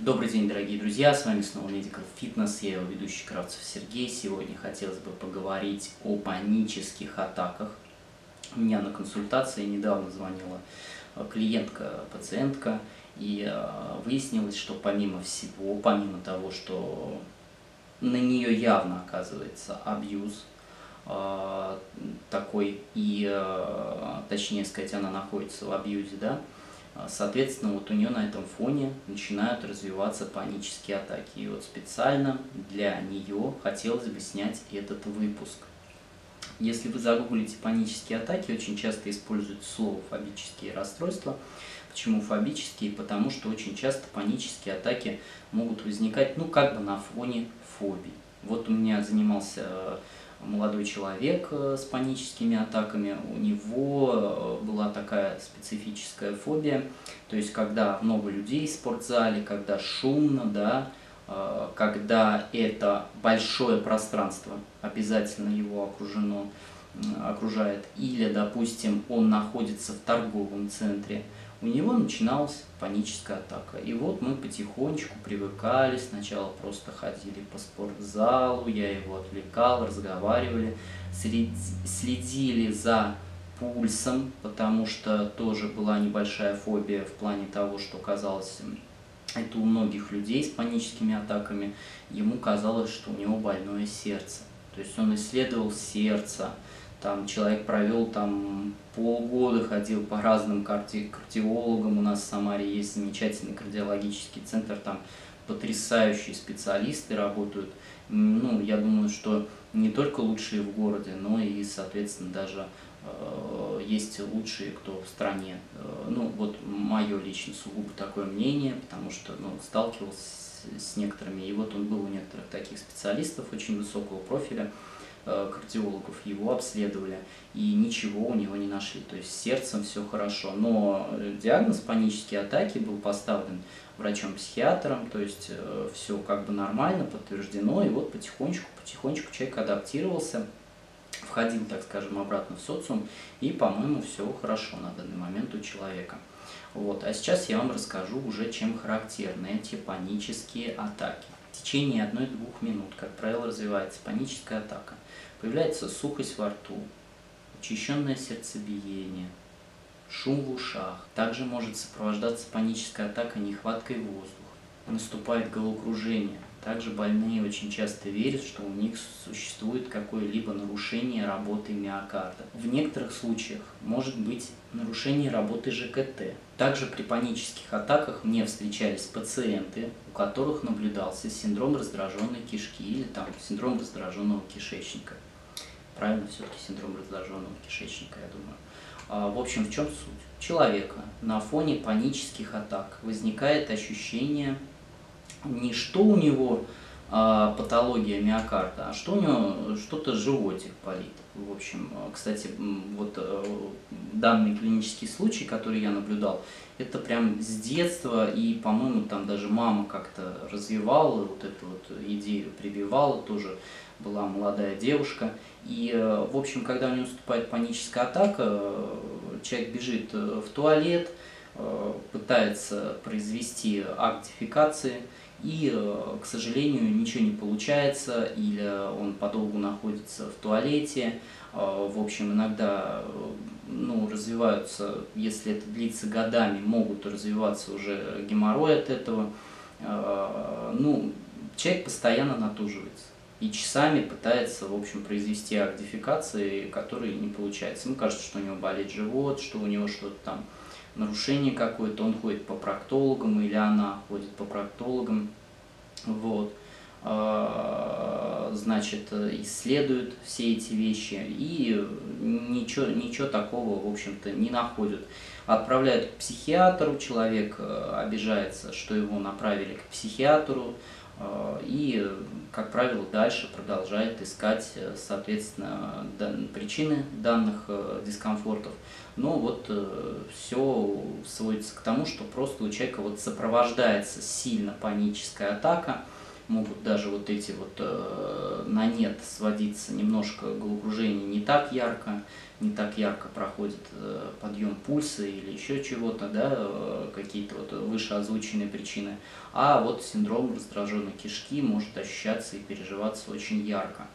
Добрый день, дорогие друзья, с вами снова Medical Fitness, я его ведущий Кравцев Сергей. Сегодня хотелось бы поговорить о панических атаках. У меня на консультации недавно звонила э, клиентка, пациентка, и э, выяснилось, что помимо всего, помимо того, что на нее явно оказывается абьюз, э, такой, и, точнее сказать, она находится в абьюзе, да, соответственно, вот у нее на этом фоне начинают развиваться панические атаки. И вот специально для нее хотелось бы снять этот выпуск. Если вы загуглите панические атаки, очень часто используют слово фобические расстройства. Почему фобические? Потому что очень часто панические атаки могут возникать, ну, как бы на фоне фобий. Вот у меня занимался молодой человек э, с паническими атаками, у него э, была такая специфическая фобия, то есть когда много людей в спортзале, когда шумно, да, э, когда это большое пространство обязательно его окружено, окружает, или, допустим, он находится в торговом центре, у него начиналась паническая атака. И вот мы потихонечку привыкали, сначала просто ходили по спортзалу, я его отвлекал, разговаривали, следили за пульсом, потому что тоже была небольшая фобия в плане того, что казалось, это у многих людей с паническими атаками, ему казалось, что у него больное сердце. То есть он исследовал сердце, там человек провел там полгода, ходил по разным карди кардиологам. У нас в Самаре есть замечательный кардиологический центр, там потрясающие специалисты работают. Ну, я думаю, что не только лучшие в городе, но и, соответственно, даже э, есть лучшие, кто в стране. Э, ну, вот мое лично сугубо такое мнение, потому что ну, сталкивался с, с некоторыми, и вот он был у некоторых таких специалистов очень высокого профиля, кардиологов, его обследовали, и ничего у него не нашли. То есть с сердцем все хорошо. Но э, диагноз панические атаки был поставлен врачом-психиатром, то есть э, все как бы нормально, подтверждено, и вот потихонечку, потихонечку человек адаптировался, входил, так скажем, обратно в социум, и, по-моему, все хорошо на данный момент у человека. Вот. А сейчас я вам расскажу уже, чем характерны эти панические атаки. В течение 1-2 минут, как правило, развивается паническая атака. Появляется сухость во рту, учащенное сердцебиение, шум в ушах. Также может сопровождаться паническая атака нехваткой воздуха. Наступает головокружение. Также больные очень часто верят, что у них существует какое-либо нарушение работы миокарда. В некоторых случаях может быть нарушение работы ЖКТ. Также при панических атаках мне встречались пациенты, у которых наблюдался синдром раздраженной кишки или там синдром раздраженного кишечника правильно все-таки синдром раздраженного кишечника, я думаю. А, в общем, в чем суть? человека на фоне панических атак возникает ощущение не что у него а, патология миокарда, а что у него что-то животик болит. В общем, а, кстати, вот э, данный клинический случай, который я наблюдал, это прям с детства, и, по-моему, там даже мама как-то развивала вот эту вот идею, прививала тоже, была молодая девушка. И, э, в общем, когда у нее наступает паническая атака, э, человек бежит в туалет, пытается произвести акт и, к сожалению, ничего не получается, или он подолгу находится в туалете. В общем, иногда ну, развиваются, если это длится годами, могут развиваться уже геморрой от этого. Ну, человек постоянно натуживается и часами пытается, в общем, произвести акт дефекации, который не получается. Ему кажется, что у него болит живот, что у него что-то там нарушение какое-то, он ходит по проктологам или она ходит по проктологам, вот, а, значит, исследуют все эти вещи и ничего, ничего такого, в общем-то, не находят. Отправляют к психиатру, человек э, обижается, что его направили к психиатру, и, как правило, дальше продолжает искать, э, соответственно, причины данных дискомфортов. Но вот э, все сводится к тому, что просто у человека вот сопровождается сильно паническая атака, могут даже вот эти вот э, на нет сводиться немножко головокружение не так ярко, не так ярко проходит э, подъем пульса или еще чего-то, да, э, какие-то вот вышеозвученные причины, а вот синдром раздраженной кишки может ощущаться и переживаться очень ярко.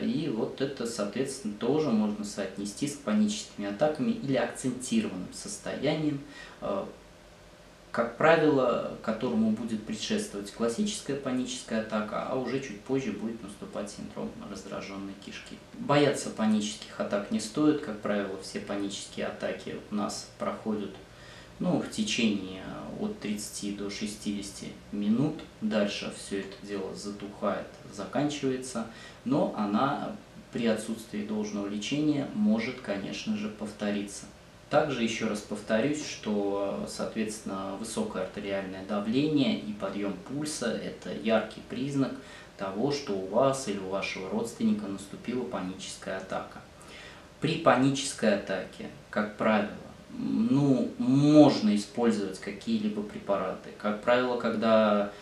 И вот это, соответственно, тоже можно соотнести с паническими атаками или акцентированным состоянием, э, как правило, которому будет предшествовать классическая паническая атака, а уже чуть позже будет наступать синдром раздраженной кишки. Бояться панических атак не стоит, как правило, все панические атаки у нас проходят ну, в течение от 30 до 60 минут. Дальше все это дело затухает, заканчивается, но она при отсутствии должного лечения может, конечно же, повториться. Также еще раз повторюсь, что, соответственно, высокое артериальное давление и подъем пульса – это яркий признак того, что у вас или у вашего родственника наступила паническая атака. При панической атаке, как правило, ну, можно использовать какие-либо препараты. Как правило, когда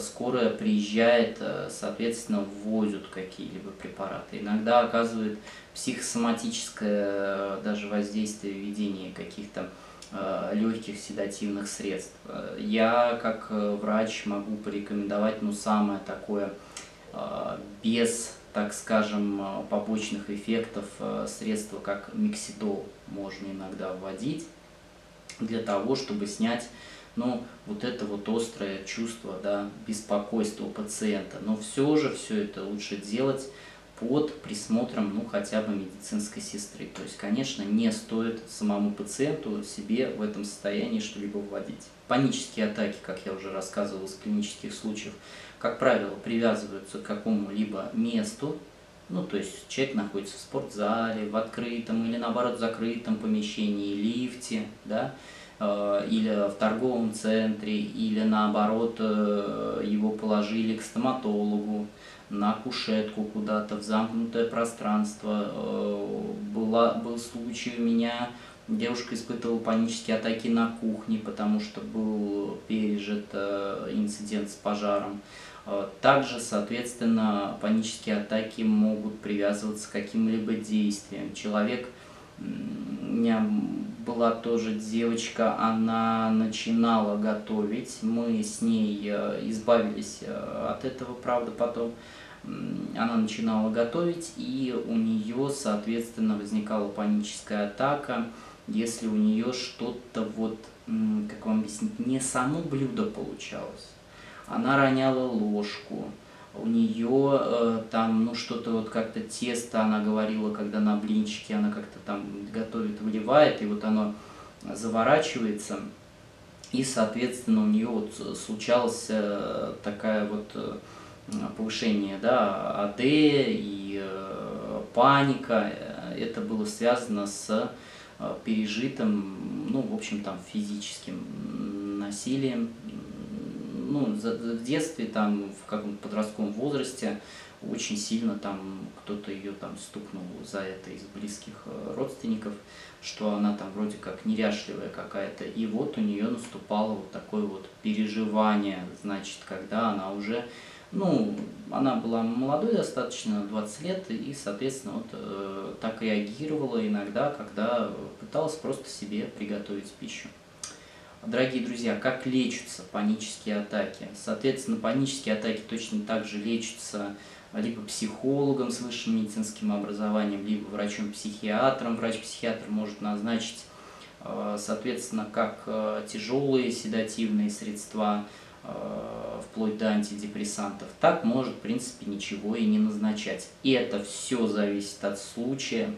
скорая приезжает, э, соответственно, ввозят какие-либо препараты. Иногда оказывает психосоматическое э, даже воздействие введения каких-то легких седативных средств. Я, как врач, могу порекомендовать, ну, самое такое, без, так скажем, побочных эффектов средства, как миксидол можно иногда вводить для того, чтобы снять ну, вот это вот острое чувство, да, беспокойства у пациента. Но все же все это лучше делать под присмотром, ну, хотя бы медицинской сестры. То есть, конечно, не стоит самому пациенту себе в этом состоянии что-либо вводить. Панические атаки, как я уже рассказывал из клинических случаев, как правило, привязываются к какому-либо месту, ну, то есть человек находится в спортзале, в открытом или наоборот закрытом помещении, лифте, да, или в торговом центре, или наоборот э, его положили к стоматологу, на кушетку куда-то, в замкнутое пространство. Э, была, был случай у меня, девушка испытывала панические атаки на кухне, потому что был пережит инцидент с пожаром. Э, также, соответственно, панические атаки могут привязываться к каким-либо действиям. Человек, у меня была тоже девочка, она начинала готовить, мы с ней э, избавились э, от этого, правда, потом. Она начинала готовить, и у нее, соответственно, возникала паническая атака, если у нее что-то вот, как вам объяснить, не само блюдо получалось. Она роняла ложку, у нее э, там, ну, что-то вот как-то тесто, она говорила, когда на блинчики она как-то там готовит, выливает, и вот оно заворачивается, и, соответственно, у нее вот случалось э, такая вот э, повышение, да, АД и э, паника, это было связано с э, пережитым, ну, в общем, там, физическим насилием, ну, в детстве, там, в каком-то подростковом возрасте очень сильно там кто-то ее там стукнул за это из близких э, родственников, что она там вроде как неряшливая какая-то. И вот у нее наступало вот такое вот переживание, значит, когда она уже, ну, она была молодой достаточно, 20 лет, и, соответственно, вот э, так реагировала иногда, когда пыталась просто себе приготовить пищу. Дорогие друзья, как лечатся панические атаки? Соответственно, панические атаки точно так же лечатся либо психологом с высшим медицинским образованием, либо врачом-психиатром. Врач-психиатр может назначить, э, соответственно, как э, тяжелые седативные средства, э, вплоть до антидепрессантов, так может, в принципе, ничего и не назначать. И это все зависит от случая.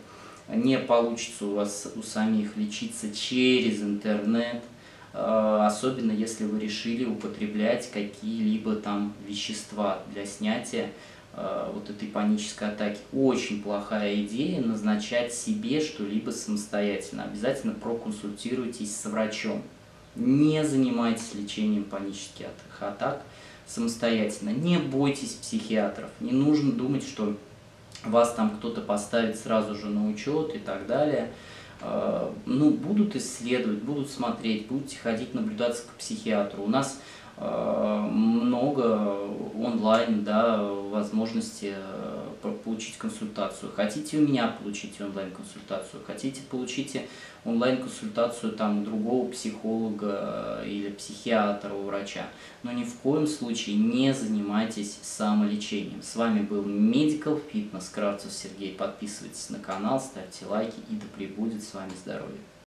Не получится у вас у самих лечиться через интернет, особенно если вы решили употреблять какие-либо там вещества для снятия э, вот этой панической атаки. Очень плохая идея назначать себе что-либо самостоятельно. Обязательно проконсультируйтесь с врачом. Не занимайтесь лечением панических атак самостоятельно. Не бойтесь психиатров. Не нужно думать, что вас там кто-то поставит сразу же на учет и так далее. Э, ну, будут исследовать, будут смотреть, будете ходить наблюдаться к психиатру. У нас э, много онлайн, да, возможности получить консультацию. Хотите у меня получить онлайн-консультацию, хотите получите онлайн-консультацию там другого психолога или психиатра, у врача. Но ни в коем случае не занимайтесь самолечением. С вами был Medical Fitness Кравцев Сергей. Подписывайтесь на канал, ставьте лайки и да пребудет с вами здоровье.